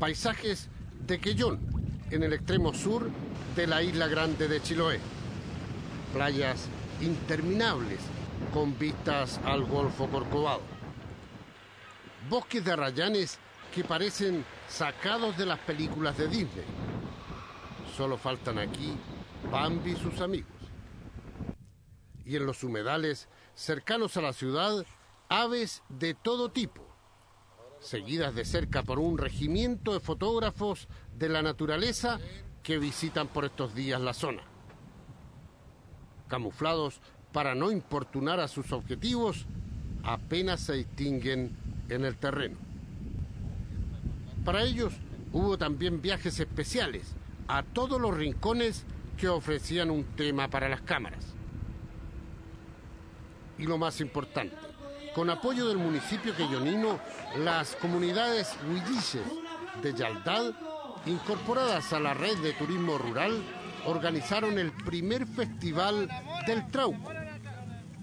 Paisajes de Quellón, en el extremo sur de la isla grande de Chiloé. Playas interminables con vistas al Golfo Corcovado. Bosques de arrayanes que parecen sacados de las películas de Disney. Solo faltan aquí Bambi y sus amigos. Y en los humedales cercanos a la ciudad, aves de todo tipo, seguidas de cerca por un regimiento de fotógrafos de la naturaleza que visitan por estos días la zona. Camuflados para no importunar a sus objetivos, apenas se distinguen en el terreno. Para ellos hubo también viajes especiales a todos los rincones que ofrecían un tema para las cámaras. Y lo más importante, con apoyo del municipio queyonino, las comunidades huilliches de Yaldad, incorporadas a la red de turismo rural, organizaron el primer festival del Trauco.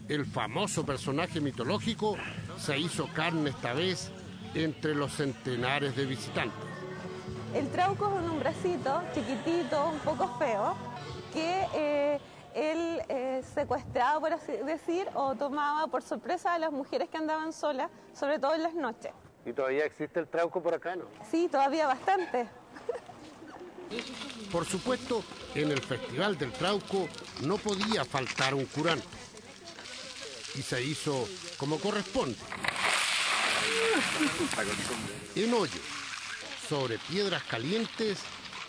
El famoso personaje mitológico se hizo carne esta vez entre los centenares de visitantes. El trauco es un hombrecito chiquitito, un poco feo, que eh, él eh, secuestraba, por así decir, o tomaba por sorpresa a las mujeres que andaban solas, sobre todo en las noches. ¿Y todavía existe el trauco por acá, no? Sí, todavía bastante. Por supuesto, en el Festival del Trauco no podía faltar un curante. Y se hizo como corresponde. En hoyo, sobre piedras calientes,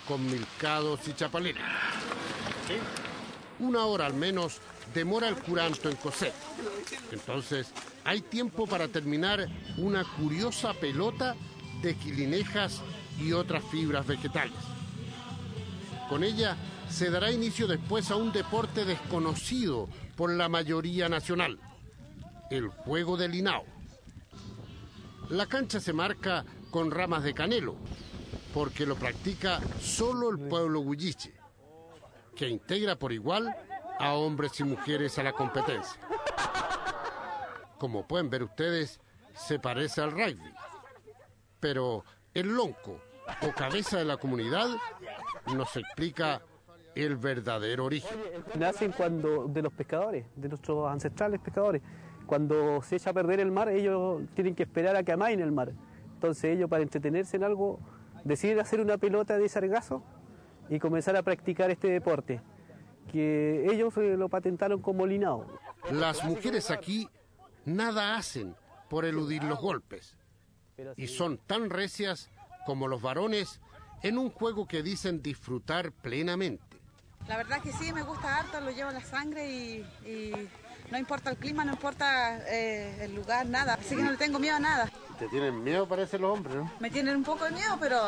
con milcados y chapaleras. Una hora al menos demora el curanto en coser. Entonces, hay tiempo para terminar una curiosa pelota de quilinejas y otras fibras vegetales. Con ella se dará inicio después a un deporte desconocido por la mayoría nacional, el juego del linao. La cancha se marca con ramas de canelo, porque lo practica solo el pueblo huilliche, que integra por igual a hombres y mujeres a la competencia. Como pueden ver ustedes, se parece al rugby, pero el lonco o cabeza de la comunidad nos explica el verdadero origen. Nacen cuando de los pescadores, de nuestros ancestrales pescadores. Cuando se echa a perder el mar, ellos tienen que esperar a que amaine el mar. Entonces ellos para entretenerse en algo deciden hacer una pelota de sargazo y comenzar a practicar este deporte, que ellos eh, lo patentaron como linao. Las mujeres aquí nada hacen por eludir los golpes y son tan recias como los varones en un juego que dicen disfrutar plenamente. La verdad que sí, me gusta harto, lo llevo en la sangre y, y no importa el clima, no importa eh, el lugar, nada. Así que no le tengo miedo a nada. ¿Te tienen miedo, parece los hombres, no? Me tienen un poco de miedo, pero,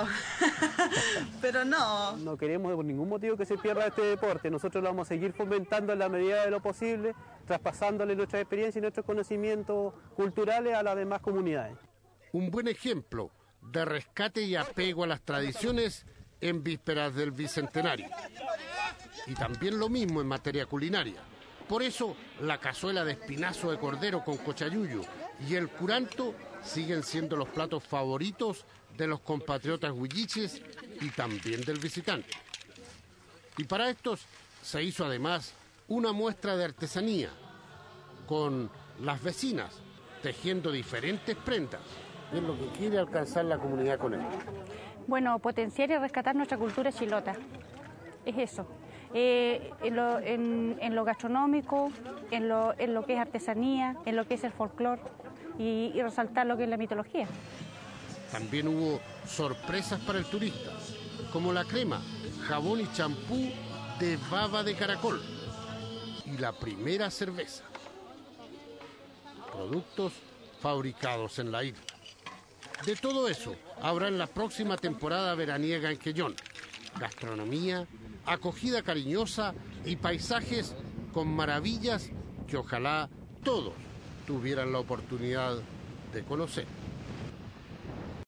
pero no. No queremos por ningún motivo que se pierda este deporte. Nosotros lo vamos a seguir fomentando en la medida de lo posible, traspasándole nuestra experiencia y nuestros conocimientos culturales a las demás comunidades. Un buen ejemplo de rescate y apego a las tradiciones en vísperas del Bicentenario. Y también lo mismo en materia culinaria. Por eso, la cazuela de espinazo de cordero con cochayuyo y el curanto siguen siendo los platos favoritos de los compatriotas huilliches y también del visitante. Y para estos se hizo además una muestra de artesanía con las vecinas tejiendo diferentes prendas. Es lo que quiere alcanzar la comunidad con él. Bueno, potenciar y rescatar nuestra cultura chilota. Es eso. Eh, en, lo, en, en, lo, gastronómico, en lo, en lo, que es artesanía, en lo que es el folclore y, y, resaltar lo que es la mitología. También hubo sorpresas para el turista, como la crema, jabón y champú de baba de caracol y la primera cerveza. Productos fabricados en la isla. De todo eso habrá en la próxima temporada veraniega en Quellón. Gastronomía, acogida cariñosa y paisajes con maravillas que ojalá todos tuvieran la oportunidad de conocer.